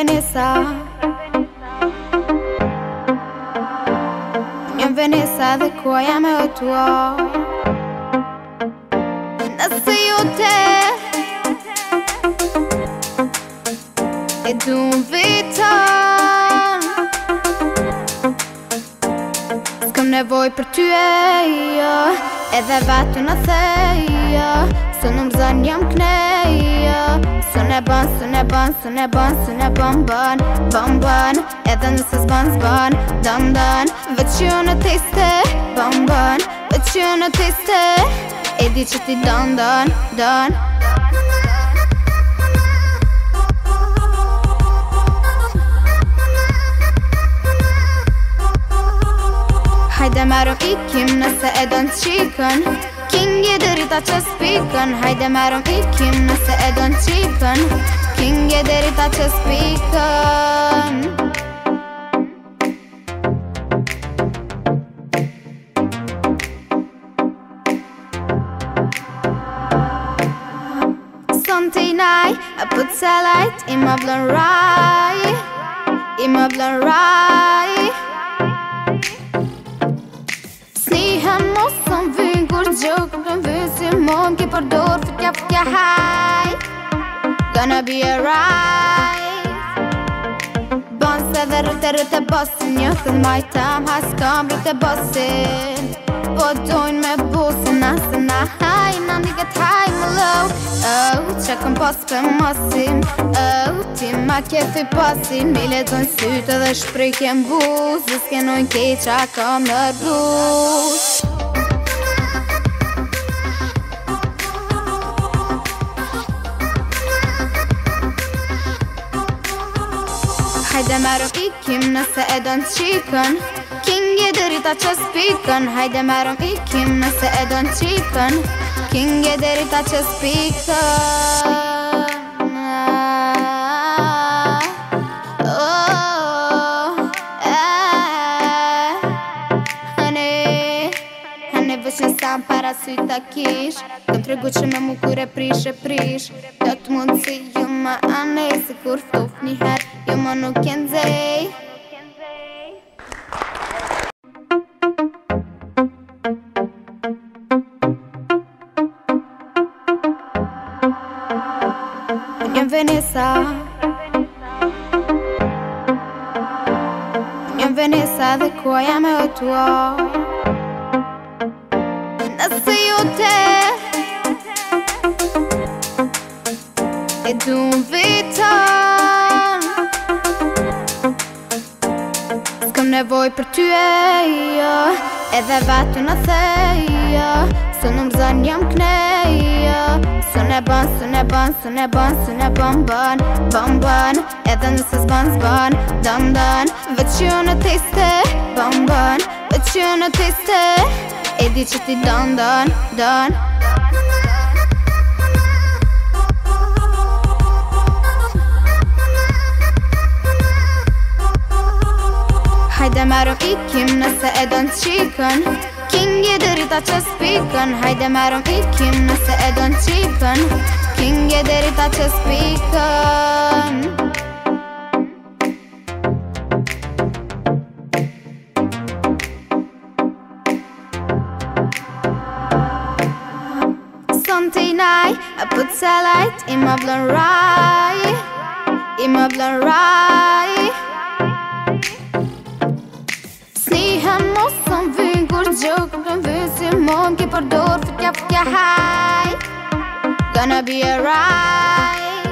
Venesa Një në Venesa dhe ku jam e tua Nëse ju te E du më vitan kam nevoj për ty e jo Edhe vatu në theja së në mëzën jam kneja Së në ban, së në ban, së në ban, së në ban, ban, ban, ban Edhe nëse s'ban, s'ban, dan, dan Vëtë që në tiste, ban, ban, vëtë që në tiste E di që ti dan, dan, dan Hajde marëm ikim nëse e dan të qikën King jeder i ta që spikën Hajde merëm King jeder i Sunday night, I put light in my blond rye In my blond rye Snehem most jo Këm të në vësi mom Ki përdor fëtja fëtja haj Gonna be a rise Bonse dhe rëtë rëtë bosin Një majtam, majtëm Ha s'kam rëtë bosin Po dojnë me bosin Asë na haj Në në një haj më low Oh, që këm pos për mosin Oh, ti ma kefi pasin me le dojnë sytë dhe shprej kem buz Zë s'ke keqa kam në rrush Haide merg ikim nëse sa edon në qikën King e dërita që spikën Haide merg ikim nëse sa edon në qikën King e dërita që spikën si ta kish Këm tregu që me mu kure prish e prish Do të mund si ju ma anej Se kur ftof një her Ju nuk jen zej Jem Venisa Jem Venisa dhe kuaj jam e otuar se ju te E du në vitan Ska nevoj për ty e jo Edhe vetu në the Së në më jam këne Së në ban, së në ban, së në ban, së në ban, ban, ban, ban Edhe nëse së ban, së ban, dan, dan Vëqë në të iste, ban, ban Vëqë në të iste, ban, ban e diciti don don don هيدا ماروكيكي منسقة دون تشيكن كينج يدري تاتش سبيكن هيدا ماروكيكي منسقة دون تشيكن كينج يدري تاتش سبيكن I put a light in my blonde rye In my blonde rye Si hem mos në vyn kur gjokë Në vyn si mom ki përdor Fikja fikja haj Gonna be a right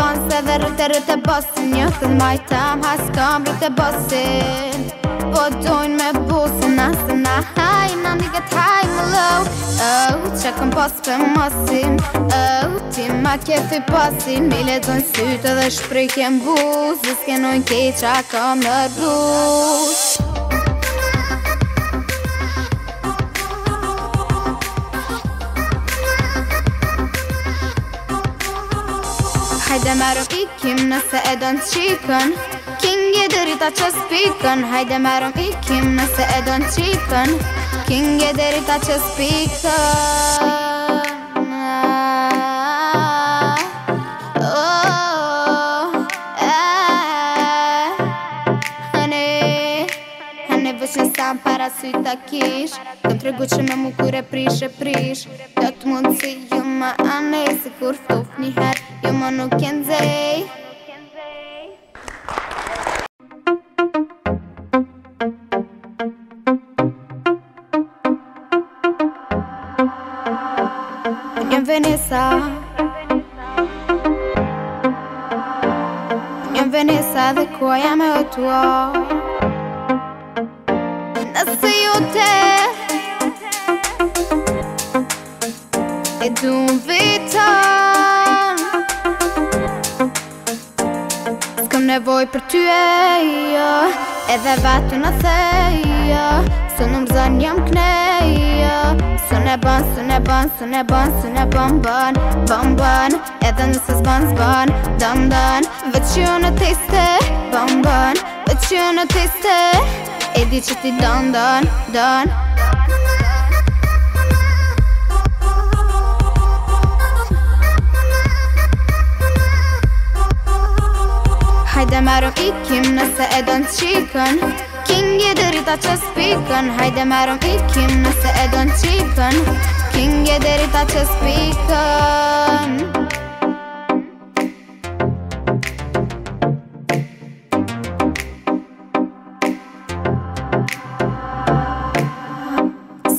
Bonse dhe rëtë rëtë bosin Një thë majtëm Hajs kam rëtë bosin Po dojnë me bosin Asë në haj një këtë me low Oh, që këm pas për masim Oh, ti ma kefi pasim Mi lezojnë sytë dhe shprikjen buz Dhe s'kenojnë keqa kam në rrush Hajde me rëpikim nëse e donë të qikën King dërita që spikën Hajde me rëpikim nëse e donë të qikën king ederit acest pică Sam para ta kish Kam të regu që me mu kure prish e prish Do të mundë si ju ma anej Se kur ftof një her ju ma nuk jenë zej Venesa Jem Venesa dhe kua jam e o tua Nëse ju te E du më vita Së këm nevoj për ty e jo Edhe vatu në thejo Së në më jam këne Sën e bën, sën e bën, sën e bën, sën e bën, bën, bën, bën Edhe nëse s'bën, s'bën, dën, dën Vëtë që në tiste, bën, bën, vëtë që në tiste E di që ti dën, dën, dën Hajde marëm ikim nëse e dën të King jeder i ta që spikën Hajde merëm ikim nëse e dojnë qikën King jeder ta që spikën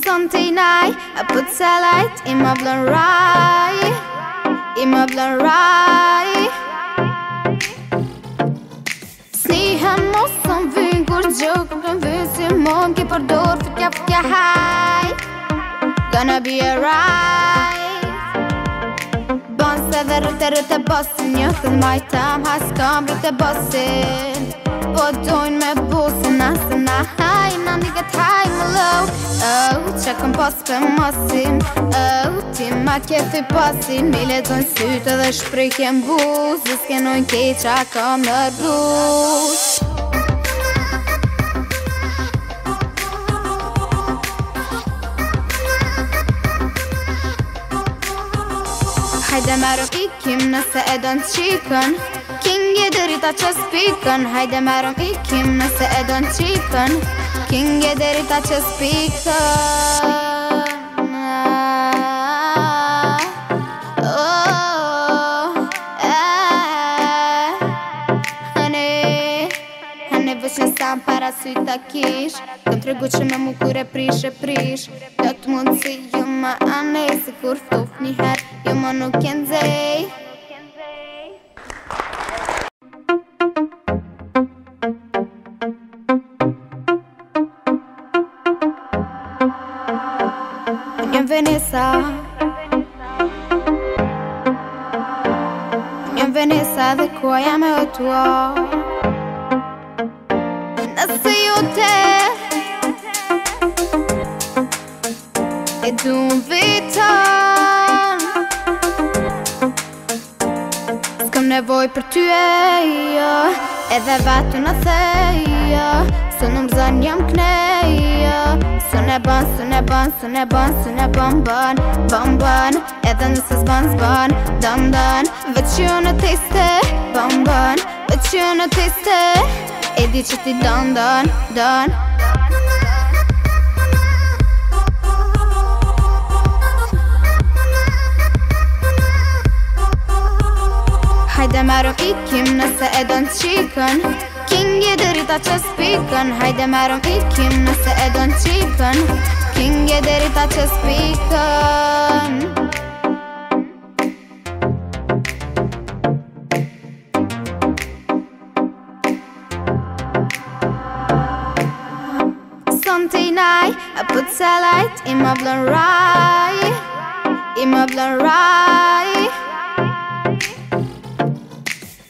Sunday night, I put satellite in my blonde rye In my blonde rye joke I'm gonna visit mom Keep her door For kya for Gonna be a ride Bounce edhe rrëtë rrëtë bossin Një thë në my time Ha s'kam rrëtë bossin Po dojnë me bossin Asë na haj, Na një get high më low Oh, që këm boss për mosin Oh, ti ma kjefi bossin Mi le dojnë sytë dhe shprej kem buz Zë s'ke keqa kom në rrush Haide merg ikim nëse e do në qikën King e dërita që pikan. Haide merg ikim nëse e do në qikën King e dërita që pikan. si ta kish Të tregu që me më kure prish e prish Të të mund si ju ma anej Si kur ftof një her Ju ma nuk kënë zej Njën Venisa Njën Venisa dhe kuaj e o se ju te E du në vitën S'kam nevoj për ty e jo Edhe vatu në theja Së në mëzën jam kneja Së në bën, së në bën, së në bën, së në bën, bën, bën, bën Edhe nëse s'bën, s'bën, dëm, dën Vëqë në tiste, bën, bën Vëqë në tiste, bën, bën Edi di që ti don, don, don Hajde marro ikim nëse e don të qikën King e dëri ta që spikën Hajde marro ikim nëse e don të qikën King e dëri ta që spikën a light in my blonde rye In my blonde rye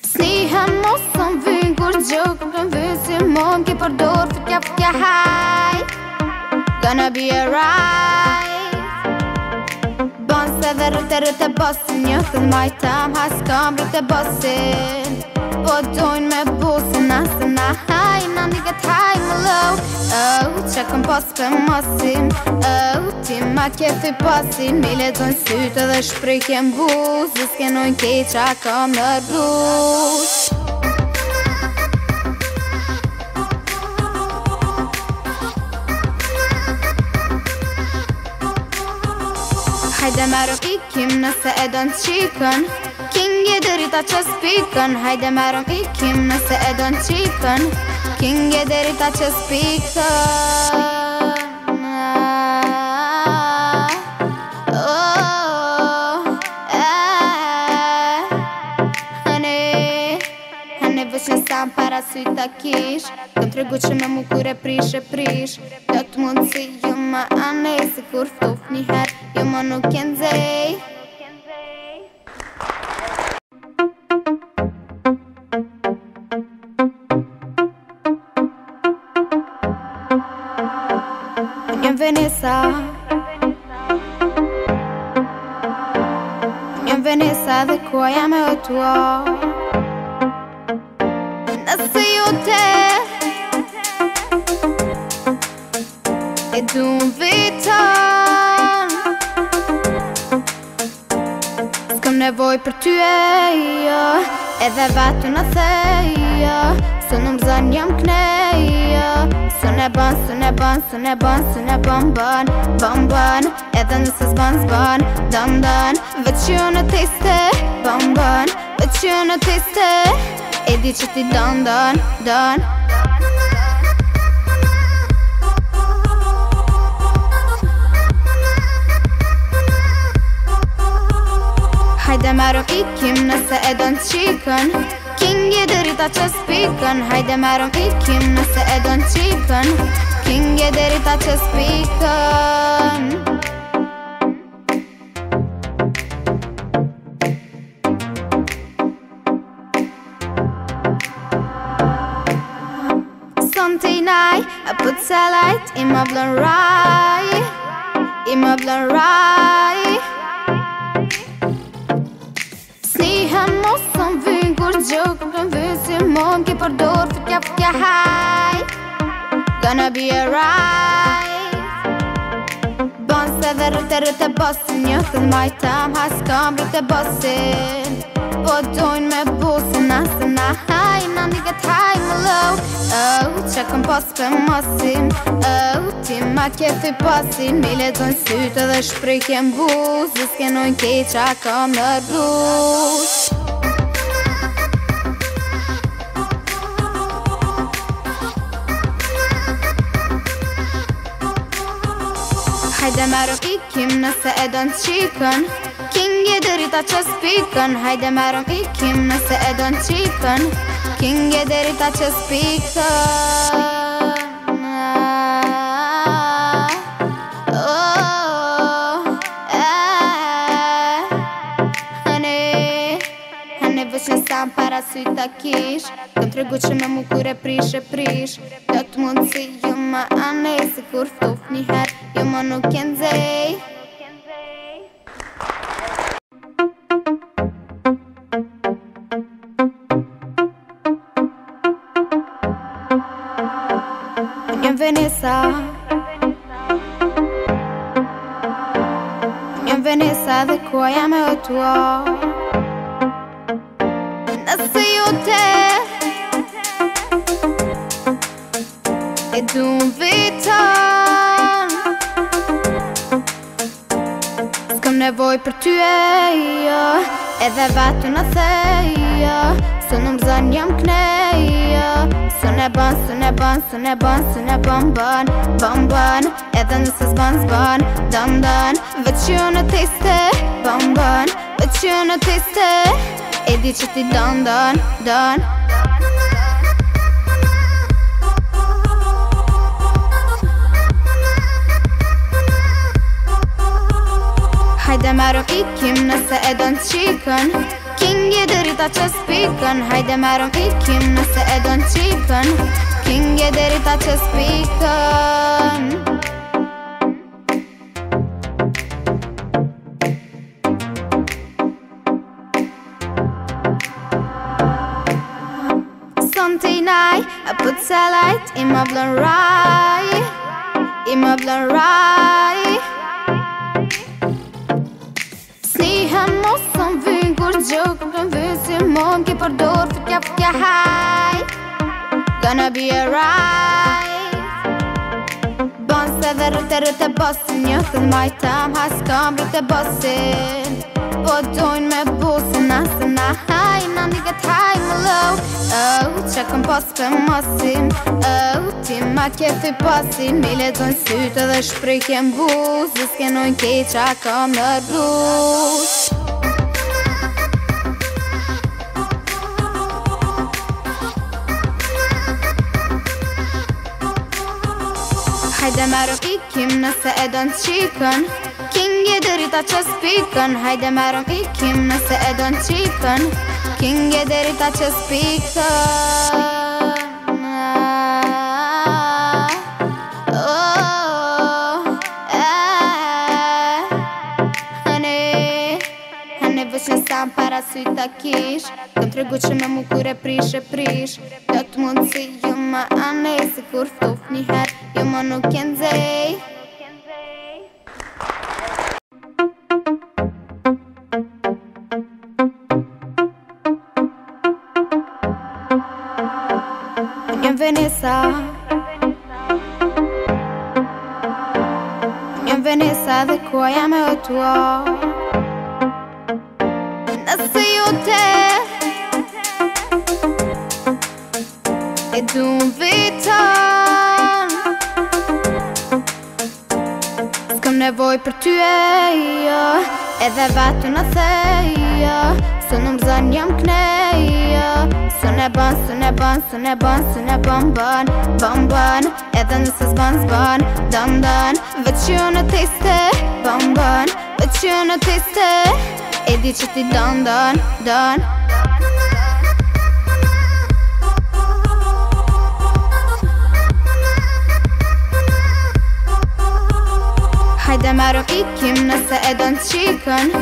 Si hem mos sëm vyn kur gjokë Këm vyn si mom ki përdor Fëtja fëtja haj Gonna be a rise Bon se dhe rëtë rëtë bossin Një këtë majtëm hajtë s'kam rëtë bossin Një këtë majtëm hajtë po dojnë me busë Na se na haj, na një get haj më low Oh, që këm pas për mosim Oh, ti ma kefi pasim Mi le dojnë sytë dhe shprikjen busë Zë s'kenojnë keqa kom në rrush Hajde me rëpikim nëse e donë qikën deri ta qës pikën Hajde marëm ikim nëse e do King qikën Kinge deri ta qës pikën Hane, oh, eh. hane vëshën sam para si ta kish Të më tregu që me mu kure prish e prish Do të mund si ju ma anej Se kur ftof një her ju ma nuk jenë zej Venesa Jem Venesa dhe kua jam e o tua Nësë ju te E du në vita Së këm nevoj për ty e jo Edhe vatu në theja Së në më zënë jam kënejo jo Së në bën, së në bën, së në bën, së në bën, bën, bën, bën Edhe nëse s'bën, s'bën, dën, dën Vëq jo në tiste, bën, bën, vëq jo në tiste E di që ti dën, dën, dën Hajde marë ikim nëse e dën të qikën Kinga derita chespikan Hajdemarom itkim Nasa edon King Kinga derita chespikan Sunday night I put light in my blonde rye In my blonde rye most jo Këm plëmë vësi mom Ki përdor fëtja fëtja haj Gonna be a rise Bon se dhe rëtë rëtë e bosin Një këtë majtëm Ha s'kam rëtë e bosin Po dojnë me bosin Asë na haj Në në get high më low Oh, që këm pos për mosin Oh, ti ma kefi pasin Mi le dojnë sytë dhe shprej kem buz Zë keqa kam në rrush Haide merg ikim nëse sa do në qikën King e dërita që spikën Haide merg ikim nëse sa do në qikën King e dërita që spikën si ta kish Të më tregu që me më kure prish e prish do të mund si ju ma ane Si kur ftof një her Ju ma nuk kënë zej Jem Venisa Jem Venisa dhe kuaj jam e o tua për te E du në vitën S'kam nevoj për ty e jo Edhe vatu në theja Së në mëzën jam kneja Së në bën, së në bën, së në bën, së në bën, bën, bën, bën Edhe nëse s'bën, s'bën, dëm, dën Vëqë në tiste, bën, bën Vëqë në tiste, bën, bën e diciti don don don هيدا ماروكيكي منسقة دانس شيكن كينج يدري تاتش سبيكن هيدا ماروكيكي منسقة دانس شيكن كينج يدري تاتش سبيكن a light in my blonde rye In my blonde rye Si hem mos në vyn kur gjokë Në vyn si mom ki përdor Fëtja fëtja haj Gonna be a right Bonse dhe rëtë rëtë bosin Një thë majtëm hajtë s'kam rëtë bosin Po dojnë me bosin asë kom pas për masin E u ti ma kefi pasin Mi leton sytë dhe shprykjen buz Dhe s'kenojn kej qa kom në rrush Hajde me ro ikim nëse e don të qikën Kingi dërita që s'pikën Hajde me ro ikim nëse e të qikën King Gederi touch a speaker Oh, yeah Honey Honey, vëshin sam para si ta kish Këm tregu që me mu kure prish e prish Do të mund si ju ma anej Si kur ftof një her Ju Venezia Një në dhe kua jam e o tua Nëse ju te E du më vitën Së nevoj për ty e jo Edhe vatu në thejo së në më zënë jam kneja Së në bën, së në bën, së në bën, së në bën, bën, bën, bën Edhe nëse s'bën, s'bën, dën, dën Vëtë që në tiste, bën, bën, vëtë që në tiste E di që ti dën, dën, dën Hajde marëm ikim nëse e të qikën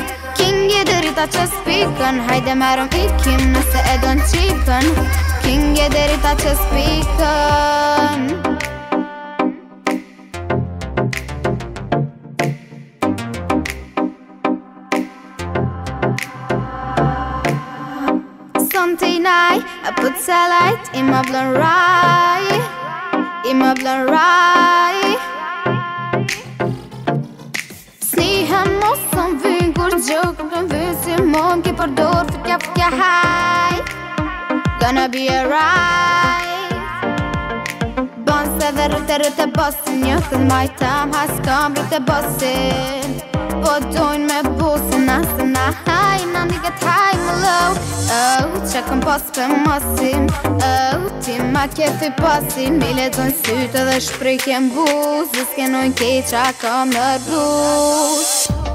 King jeder ita që spikën Hajde merëm ikim nëse e dojnë qipën King jeder ita që spikën Sunday night, I put satellite in my blonde rye In my blonde rye Snehem most jo kom të vësi mund ke për dorë fitja fitja haj gonna be a ride bon se e bosin një thën maj has kam rëtë e bosin po dojnë me busin asë na haj në një time haj më lëv oh, që këm pos për mosin oh, ti ma të kefi posin mi le sytë dhe shprykjen buz zës kënojnë kej qa kom në rrush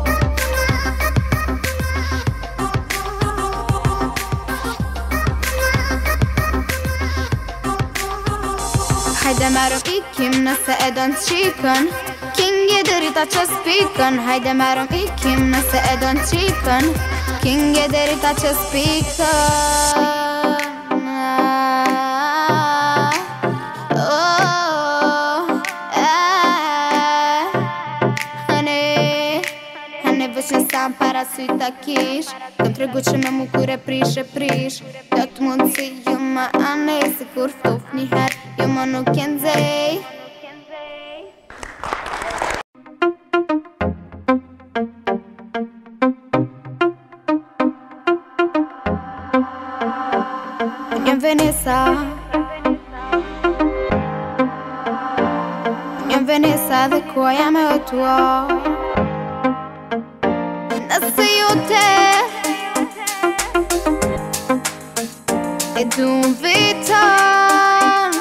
mă rog ikim, nă King e derit acest pican Haide mă King e derit si ta kish Këm tregu që me mu kure prish e prish Do të mund si ju ma ane Si kur ftof një her Ju ma nuk jen zej Jem Venisa Jem Venisa dhe kuaj jam e Se ju te E du më vitan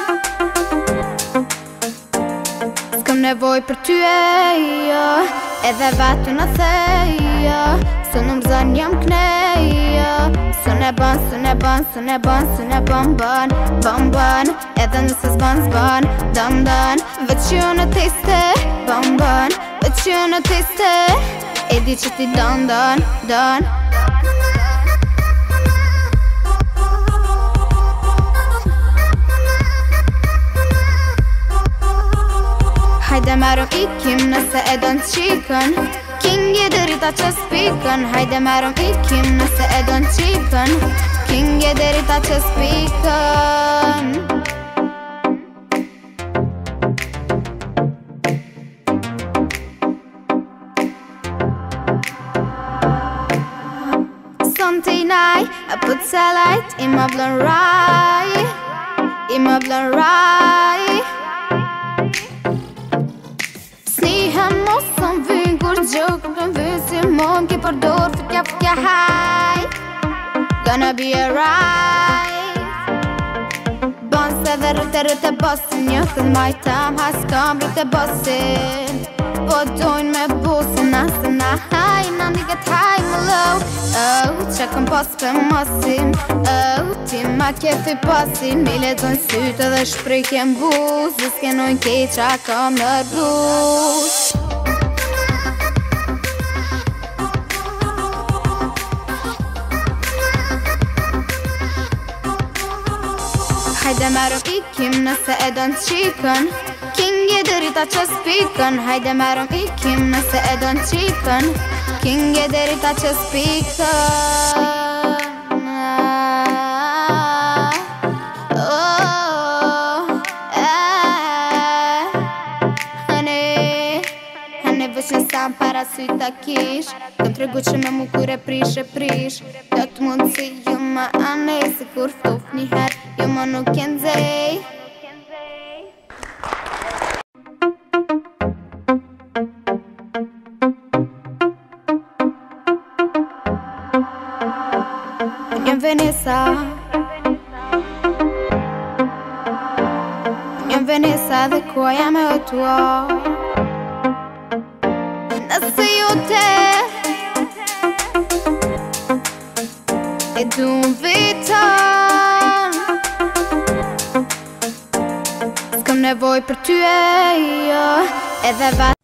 Skëm nevoj për ty e jo Edhe vatu në theja Së në më zanë jam kneja Së në bën, së në bën, së në bën, së në bën, bën, bën, bën Edhe nëse s'bën, s'bën, dëm, dën Vëqë në tiste, bën, bën Vëqë në tiste, bën, bën e diciti don don don هيدا ماروكيكي منسقة دانس شيكن كينج يدري تاتش سبيكن هيدا ماروكيكي منسقة دانس شيكن كينج يدري تاتش سبيكن Sunday I put a light in my blood right In my blood right Si hem mos të më vynë kur gjokë Më të më si mom ki përdor Fëtja fëtja haj Gonna be a right Bonse dhe rëtë rëtë bosin Një këtë majtëm Hasë kam rëtë bosin Po dojnë me bosin Asë në haj Mami ka taj më Oh, që këm pas për masin Oh, ti ma kefi pasin Mi leton sytë dhe shprykjen buz Dhe s'kenojn kej qa kom në rruz Hajde me rëpikim nëse e don të qikën Kingi dërita që s'pikën Hajde me rëpikim nëse e don të qikën king ederit acest pică sam para svi takiš Kontribuit će nam u kure priše priš Jot munci juma ane Se kur ftof ni her juma no kenzej Venesa Një Venesa dhe ku a jam e otua Nëse ju te E du më vitan Së kam nevoj për ty e jo Edhe vatë